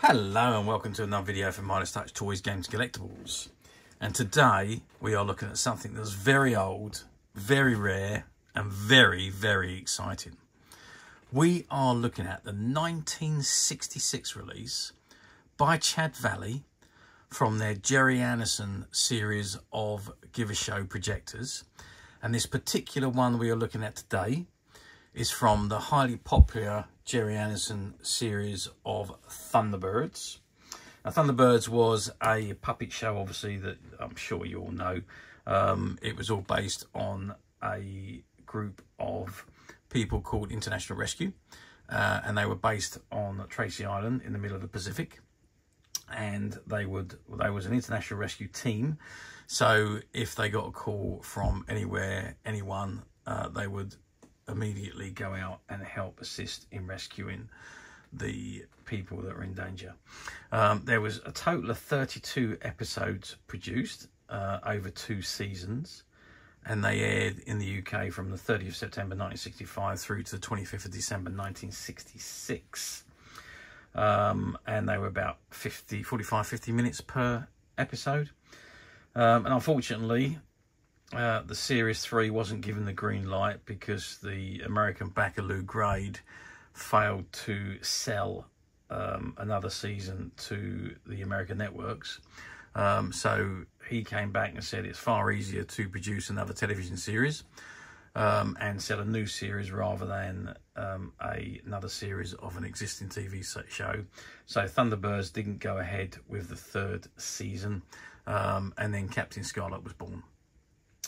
Hello and welcome to another video from Midas Touch Toys, Games, Collectibles. And today we are looking at something that's very old, very rare and very, very exciting. We are looking at the 1966 release by Chad Valley from their Gerry Anderson series of Give a Show projectors. And this particular one we are looking at today is from the highly popular Gerry Anderson series of Thunderbirds. Now, Thunderbirds was a puppet show, obviously, that I'm sure you all know. Um, it was all based on a group of people called International Rescue, uh, and they were based on Tracy Island in the middle of the Pacific. And they would, they was an international rescue team. So if they got a call from anywhere, anyone, uh, they would immediately go out and help assist in rescuing the people that are in danger. Um, there was a total of 32 episodes produced uh, over two seasons and they aired in the UK from the 30th of September 1965 through to the 25th of December 1966. Um, and they were about 50, 45, 50 minutes per episode. Um, and unfortunately, uh, the Series 3 wasn't given the green light because the American Baccalaureate grade failed to sell um, another season to the American networks. Um, so he came back and said it's far easier to produce another television series um, and sell a new series rather than um, a, another series of an existing TV show. So Thunderbirds didn't go ahead with the third season um, and then Captain Scarlet was born.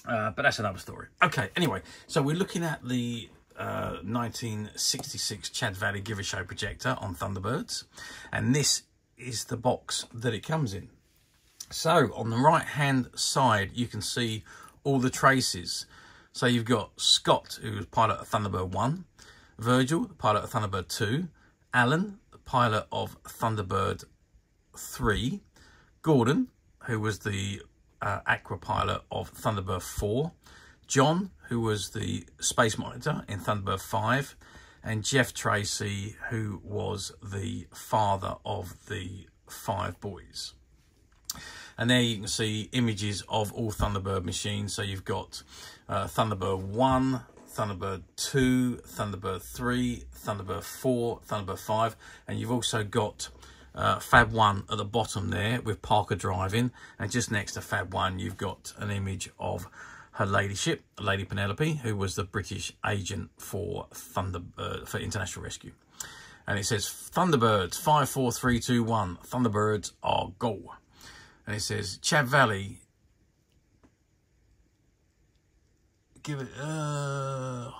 Uh, but that's another story. Okay, anyway, so we're looking at the uh, 1966 Chad Valley Give a Show projector on Thunderbirds. And this is the box that it comes in. So on the right hand side, you can see all the Tracys. So you've got Scott, who was pilot of Thunderbird 1, Virgil, pilot of Thunderbird 2, Alan, pilot of Thunderbird 3, Gordon, who was the uh, Aqua pilot of Thunderbird 4, John, who was the space monitor in Thunderbird 5, and Jeff Tracy, who was the father of the five boys. And there you can see images of all Thunderbird machines. So you've got uh, Thunderbird 1, Thunderbird 2, Thunderbird 3, Thunderbird 4, Thunderbird 5, and you've also got uh, Fab 1 at the bottom there with Parker driving. And just next to Fab 1, you've got an image of her ladyship, Lady Penelope, who was the British agent for Thunder uh, for International Rescue. And it says, Thunderbirds, 54321, Thunderbirds are go. And it says, Chad Valley, give it, uh,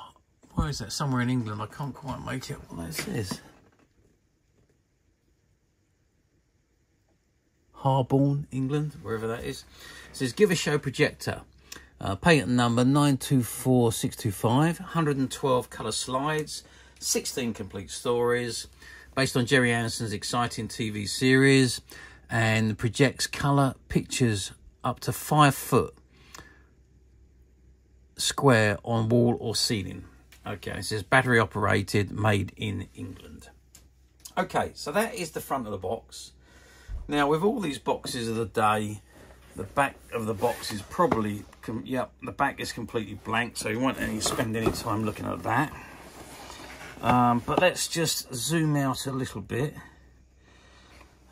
where is that? Somewhere in England. I can't quite make it what that says. Harborne, England, wherever that is. It says, give a show projector. Uh, patent number 924625, 112 colour slides, 16 complete stories, based on Gerry Anderson's exciting TV series, and projects colour pictures up to 5 foot square on wall or ceiling. Okay, it says battery operated, made in England. Okay, so that is the front of the box. Now, with all these boxes of the day, the back of the box is probably, yep, the back is completely blank, so you won't any spend any time looking at that. Um, but let's just zoom out a little bit.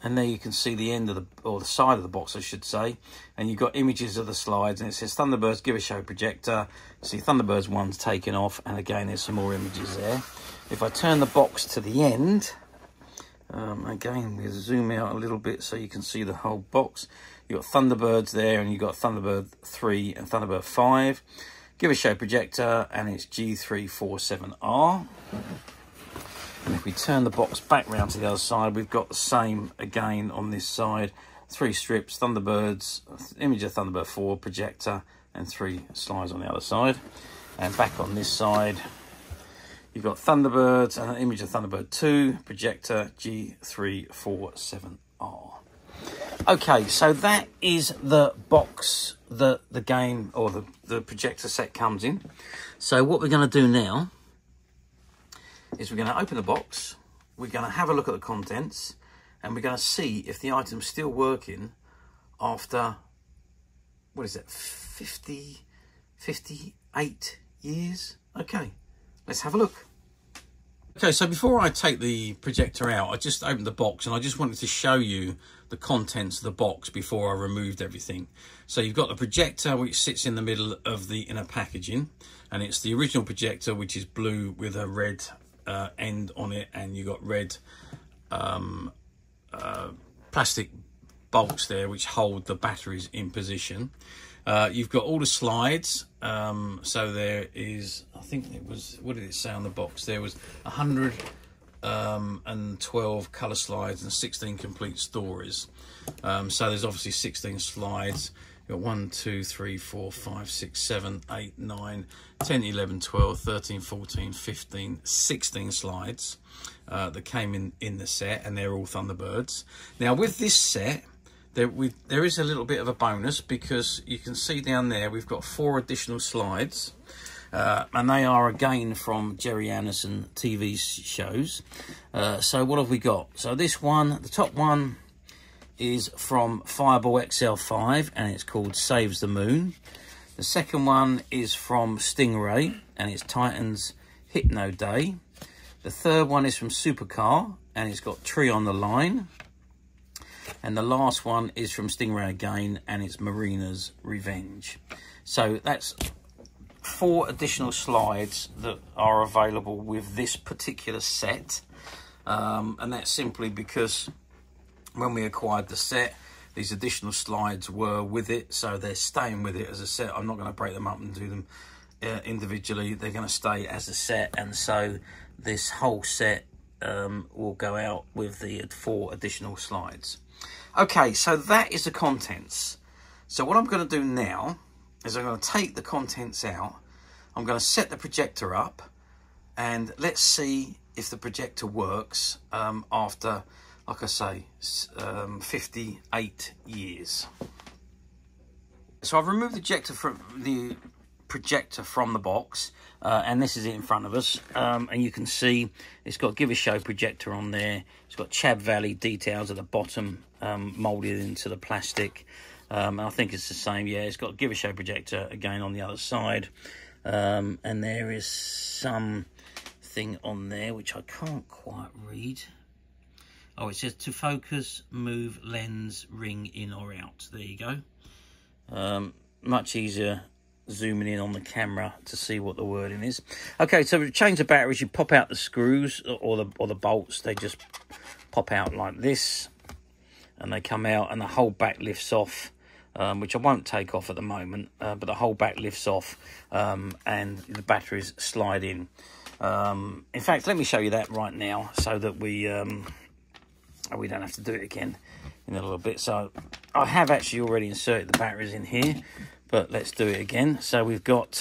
And there you can see the end of the, or the side of the box, I should say. And you've got images of the slides, and it says Thunderbirds Give a Show Projector. See, Thunderbirds 1's taken off, and again, there's some more images there. If I turn the box to the end, um, again, we'll zoom out a little bit so you can see the whole box. You've got Thunderbirds there, and you've got Thunderbird 3 and Thunderbird 5. Give a show projector, and it's G347R. And if we turn the box back round to the other side, we've got the same again on this side. Three strips, Thunderbirds, image of Thunderbird 4, projector, and three slides on the other side. And back on this side, You've got Thunderbirds and an image of Thunderbird 2, projector G347R. Okay, so that is the box that the game or the, the projector set comes in. So what we're going to do now is we're going to open the box, we're going to have a look at the contents, and we're going to see if the item's still working after, what is it, 50, 58 years? Okay, let's have a look. Okay, so before I take the projector out, I just opened the box and I just wanted to show you the contents of the box before I removed everything. So you've got the projector which sits in the middle of the inner packaging and it's the original projector which is blue with a red uh, end on it and you've got red um, uh, plastic bolts there which hold the batteries in position. Uh, you've got all the slides. Um, so there is, I think it was, what did it say on the box? There was 112 um, colour slides and 16 complete stories. Um, so there's obviously 16 slides. You've got 1, 2, 3, 4, 5, 6, 7, 8, 9, 10, 11, 12, 13, 14, 15, 16 slides uh, that came in, in the set and they're all Thunderbirds. Now with this set, there, we, there is a little bit of a bonus because you can see down there we've got four additional slides uh, and they are again from Gerry Anderson TV shows. Uh, so what have we got? So this one, the top one is from Fireball XL5 and it's called Saves the Moon. The second one is from Stingray and it's Titans Hypno Day. The third one is from Supercar and it's got Tree on the Line. And the last one is from Stingray again, and it's Marina's Revenge. So that's four additional slides that are available with this particular set. Um, and that's simply because when we acquired the set, these additional slides were with it, so they're staying with it as a set. I'm not going to break them up and do them uh, individually. They're going to stay as a set, and so this whole set um, will go out with the four additional slides. Okay, so that is the contents. So what I'm going to do now is I'm going to take the contents out. I'm going to set the projector up and let's see if the projector works um, after, like I say, um, 58 years. So I've removed the projector from the projector from the box uh, and this is it in front of us um, and you can see it's got give a show projector on there. It's got Chad Valley details at the bottom um, molded into the plastic um, I think it's the same yeah it's got give a show projector again on the other side um, and there is some thing on there which I can't quite read. Oh it says to focus move lens ring in or out. There you go. Um, much easier zooming in on the camera to see what the wording is. Okay, so to change the batteries, you pop out the screws or the or the bolts. They just pop out like this, and they come out, and the whole back lifts off. Um, which I won't take off at the moment, uh, but the whole back lifts off um, and the batteries slide in. Um, in fact, let me show you that right now so that we um, we don't have to do it again in a little bit. So I have actually already inserted the batteries in here but let's do it again. So we've got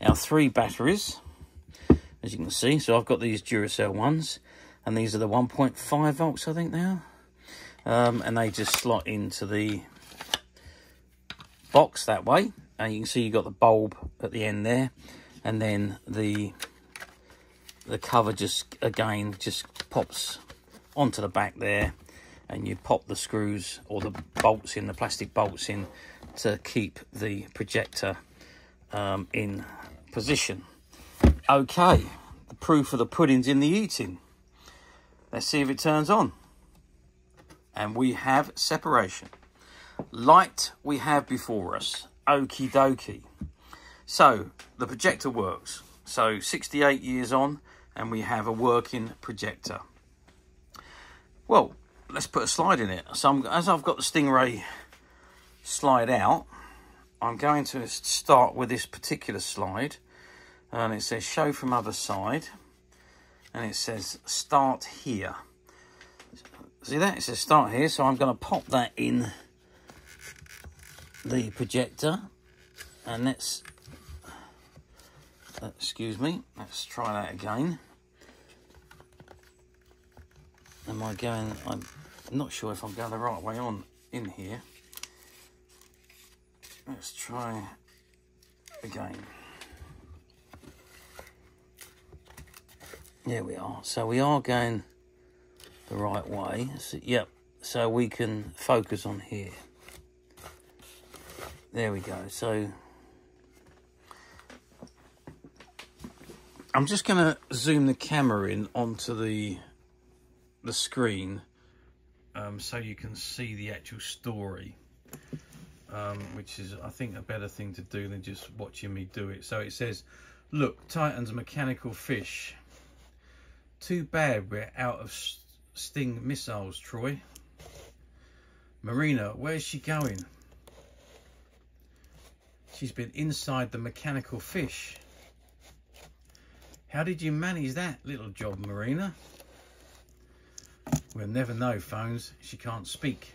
our three batteries, as you can see. So I've got these Duracell ones, and these are the 1.5 volts, I think now. Um, and they just slot into the box that way. And you can see you've got the bulb at the end there. And then the the cover just, again, just pops onto the back there. And you pop the screws or the bolts in, the plastic bolts in to keep the projector um, in position. Okay, the proof of the pudding's in the eating. Let's see if it turns on. And we have separation. Light we have before us. Okie dokie. So, the projector works. So, 68 years on, and we have a working projector. Well, let's put a slide in it. So, I'm, as I've got the Stingray slide out, I'm going to start with this particular slide. And it says show from other side. And it says start here. See that? It says start here. So I'm going to pop that in the projector. And let's, uh, excuse me, let's try that again. Am I going, I'm not sure if I'm going the right way on in here. Let's try again. There we are. So we are going the right way. So, yep, so we can focus on here. There we go. So I'm just going to zoom the camera in onto the the screen um, so you can see the actual story, um, which is, I think, a better thing to do than just watching me do it. So it says, look, Titan's mechanical fish. Too bad we're out of Sting missiles, Troy. Marina, where's she going? She's been inside the mechanical fish. How did you manage that little job, Marina? We'll never know, Phones. She can't speak.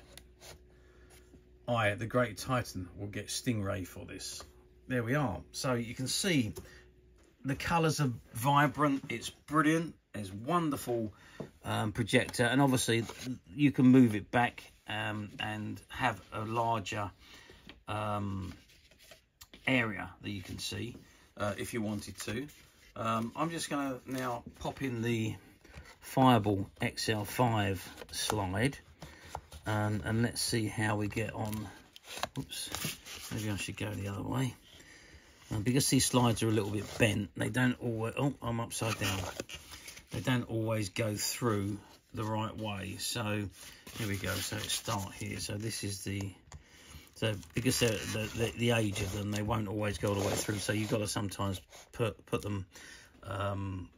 I, the Great Titan, will get Stingray for this. There we are. So you can see the colours are vibrant. It's brilliant. It's wonderful um, projector. And obviously you can move it back um, and have a larger um, area that you can see uh, if you wanted to. Um, I'm just going to now pop in the Fireball XL5 slide and, and let's see how we get on. Oops, maybe I should go the other way. Um, because these slides are a little bit bent, they don't always, oh, I'm upside down. They don't always go through the right way. So here we go. So let's start here. So this is the so because the, the, the age of them, they won't always go all the way through. So you've got to sometimes put put them um,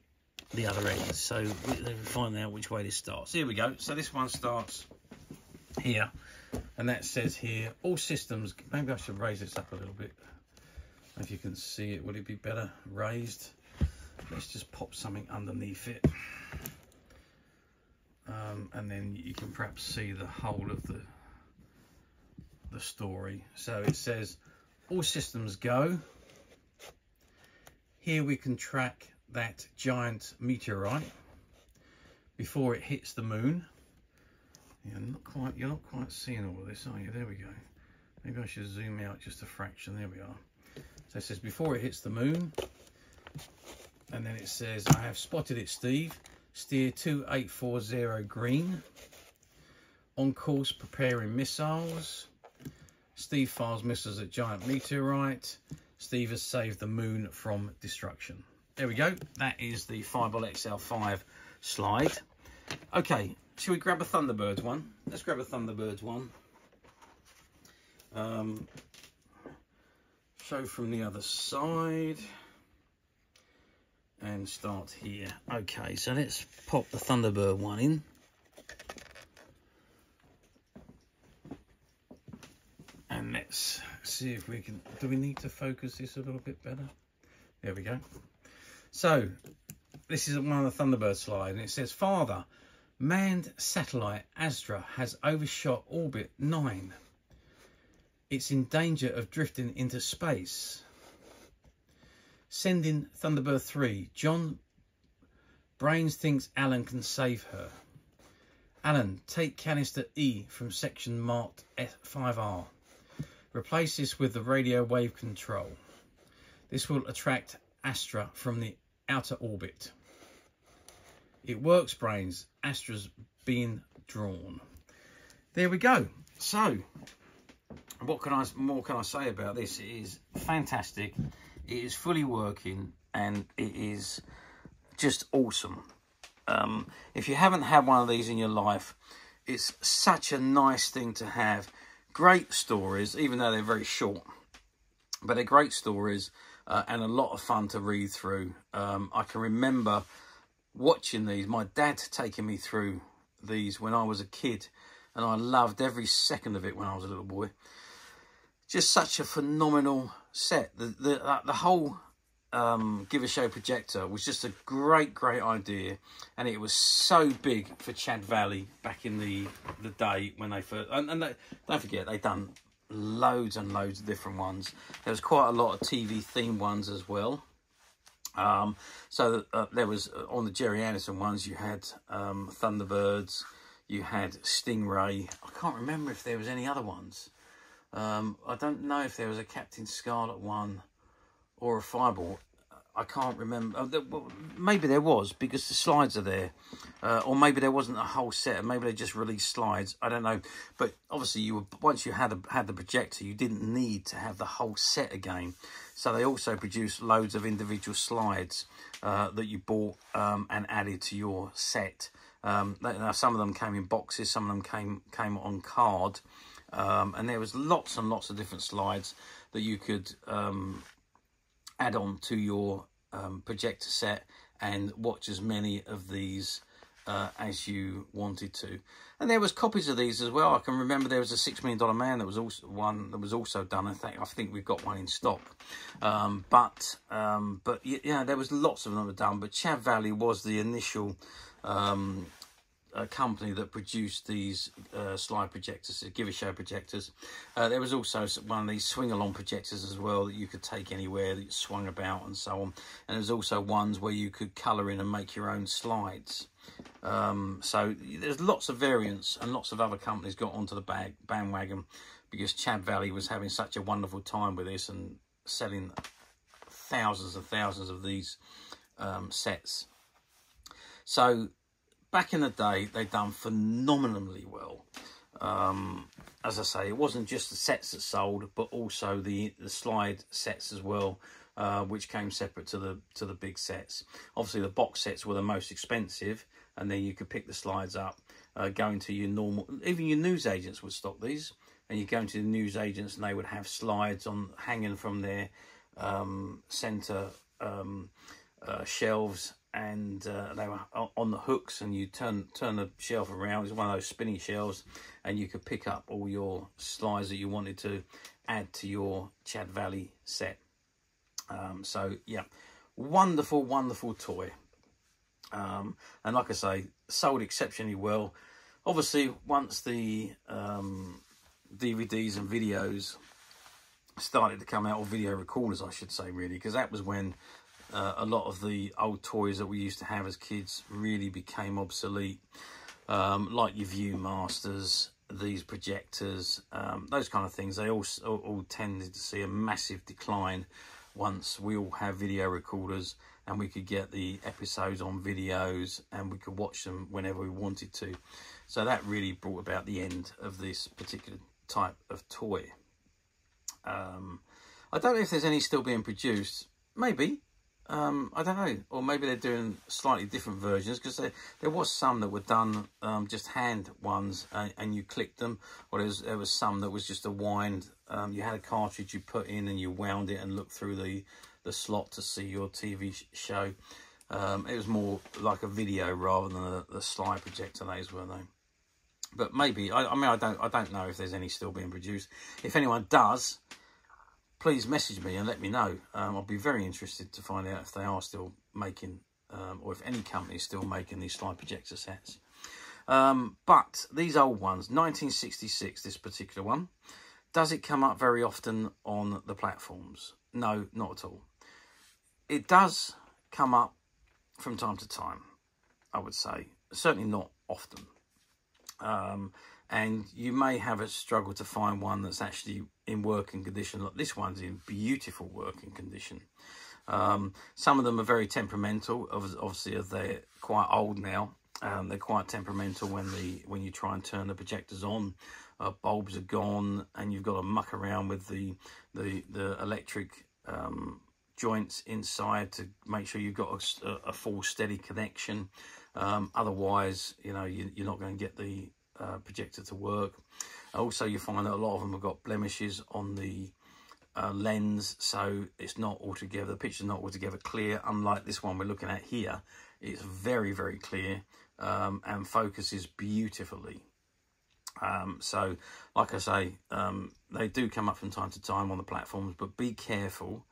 the other end. So we find out which way this starts. Here we go. So this one starts here, and that says here all systems. Maybe I should raise this up a little bit. If you can see it, would it be better raised? Let's just pop something underneath it. Um, and then you can perhaps see the whole of the the story. So it says, all systems go. Here we can track that giant meteorite before it hits the moon. You're not quite, you're not quite seeing all of this, are you? There we go. Maybe I should zoom out just a fraction. There we are. So it says before it hits the moon. And then it says, I have spotted it, Steve. Steer 2840 green. On course, preparing missiles. Steve fires missiles at giant meteorite. Steve has saved the moon from destruction. There we go. That is the Fireball XL5 slide. Okay, should we grab a Thunderbirds one? Let's grab a Thunderbirds one. Um, show from the other side and start here. Okay, so let's pop the Thunderbird one in. And let's see if we can, do we need to focus this a little bit better? There we go. So, this is one of the Thunderbird slide, and it says, Father, manned satellite Astra has overshot orbit 9. It's in danger of drifting into space. Sending Thunderbird 3. John Brains thinks Alan can save her. Alan, take canister E from section marked F5R. Replace this with the radio wave control. This will attract Astra from the outer orbit. It works, Brains. Astra's been drawn. There we go. So, what can I more can I say about this? It is fantastic. It is fully working and it is just awesome. Um, if you haven't had one of these in your life, it's such a nice thing to have Great stories, even though they're very short. But they're great stories uh, and a lot of fun to read through. Um, I can remember watching these, my dad taking me through these when I was a kid. And I loved every second of it when I was a little boy. Just such a phenomenal set. The, the, uh, the whole um, Give a Show projector was just a great, great idea. And it was so big for Chad Valley back in the, the day when they first... And, and they, don't forget, they done loads and loads of different ones. There was quite a lot of TV themed ones as well. Um, so uh, there was, uh, on the Gerry Anderson ones, you had um, Thunderbirds, you had Stingray. I can't remember if there was any other ones. Um, I don't know if there was a Captain Scarlet one or a fireball. I can't remember. Oh, maybe there was because the slides are there. uh, or maybe there wasn't a whole set, maybe they just released slides. I don't know, but obviously you were once you had a, had the projector, you didn't need to have the whole set again. So they also produced loads of individual slides uh, that you bought um, and added to your set. Um, now some of them came in boxes, some of them came came on card, um, and there was lots and lots of different slides that you could um, add on to your um, projector set and watch as many of these uh, as you wanted to. And there was copies of these as well. I can remember there was a Six Million Dollar Man that was also one that was also done. I think I think we've got one in stock. Um, but um, but yeah, there was lots of them that were done. But Chad Valley was the initial um, a company that produced these uh, slide projectors, give a show projectors. Uh, there was also one of these swing along projectors as well that you could take anywhere that you swung about and so on. And there's also ones where you could colour in and make your own slides. Um, so there's lots of variants and lots of other companies got onto the bag, bandwagon because Chad Valley was having such a wonderful time with this and selling thousands and thousands of these um, sets. So back in the day, they'd done phenomenally well. Um, as I say, it wasn't just the sets that sold, but also the, the slide sets as well, uh, which came separate to the to the big sets. Obviously, the box sets were the most expensive, and then you could pick the slides up, uh, going to your normal. Even your news agents would stock these, and you go into the news agents, and they would have slides on hanging from their um, center um, uh, shelves and uh, they were on the hooks and you turn turn the shelf around. It's one of those spinning shelves and you could pick up all your slides that you wanted to add to your Chad Valley set. Um, so yeah wonderful wonderful toy. Um, and like I say sold exceptionally well. Obviously once the um, DVDs and videos started to come out or video recorders I should say really because that was when uh, a lot of the old toys that we used to have as kids really became obsolete, um, like your Viewmasters, these projectors, um, those kind of things. They all, all tended to see a massive decline once we all have video recorders and we could get the episodes on videos and we could watch them whenever we wanted to. So that really brought about the end of this particular type of toy. Um, I don't know if there's any still being produced. Maybe. Um, I don't know, or maybe they're doing slightly different versions because there was some that were done um, just hand ones and, and, you clicked them, or there was, there was some that was just a wind. Um, you had a cartridge you put in and you wound it and looked through the, the slot to see your TV show. Um, it was more like a video rather than a, a slide projector. Those were they. But maybe I, I mean I don't I don't know if there's any still being produced. If anyone does, please message me and let me know. Um, I'll be very interested to find out if they are still making, um, or if any company is still making these slide projector sets. Um, but these old ones, 1966, this particular one, does it come up very often on the platforms? No, not at all. It does come up from time to time, I would say. Certainly not often. Um, and you may have a struggle to find one that's actually in working condition. Look, this one's in beautiful working condition. Um, some of them are very temperamental. Obviously, they're quite old now, um, they're quite temperamental when the when you try and turn the projectors on. Uh, bulbs are gone, and you've got to muck around with the the the electric um, joints inside to make sure you've got a, a full steady connection. Um, otherwise, you know you, are not going to get the uh, projector to work. Also, you find that a lot of them have got blemishes on the uh, lens, so it's not altogether, the picture's not altogether clear, unlike this one we're looking at here. It's very, very clear um, and focuses beautifully. Um, so, like I say, um, they do come up from time to time on the platforms, but be careful.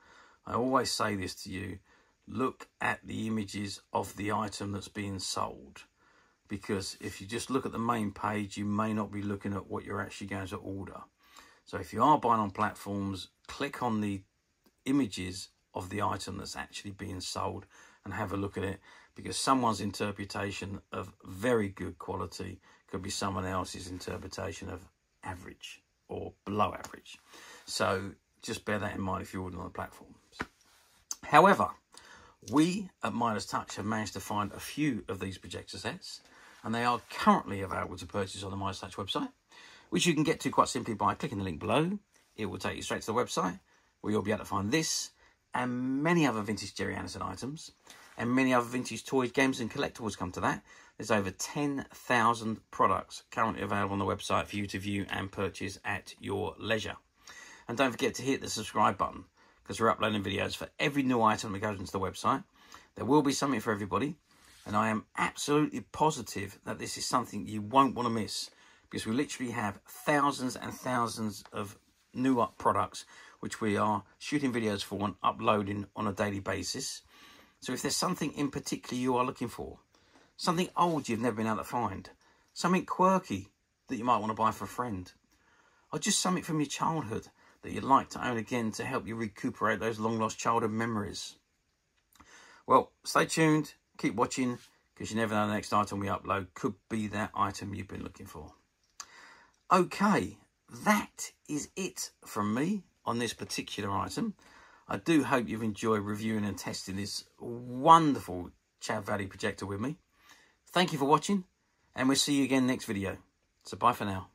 I always say this to you, look at the images of the item that's being sold because if you just look at the main page, you may not be looking at what you're actually going to order. So if you are buying on platforms, click on the images of the item that's actually being sold and have a look at it because someone's interpretation of very good quality could be someone else's interpretation of average or below average. So just bear that in mind if you're ordering on the platforms. However, We at Midas Touch have managed to find a few of these projector sets and they are currently available to purchase on the Midas Touch website, which you can get to quite simply by clicking the link below. It will take you straight to the website where you'll be able to find this and many other vintage Gerry Anderson items and many other vintage toys, games and collectibles come to that. There's over 10,000 products currently available on the website for you to view and purchase at your leisure. And don't forget to hit the subscribe button because we're uploading videos for every new item that goes into the website. There will be something for everybody. And I am absolutely positive that this is something you won't want to miss because we literally have thousands and thousands of new up products which we are shooting videos for and uploading on a daily basis. So if there's something in particular you are looking for, something old you've never been able to find, something quirky that you might want to buy for a friend, or just something from your childhood that you'd like to own again to help you recuperate those long lost childhood memories. Well, stay tuned, keep watching, because you never know the next item we upload could be that item you've been looking for. Okay, that is it from me on this particular item. I do hope you've enjoyed reviewing and testing this wonderful Chad Valley projector with me. Thank you for watching, and we'll see you again next video. So bye for now.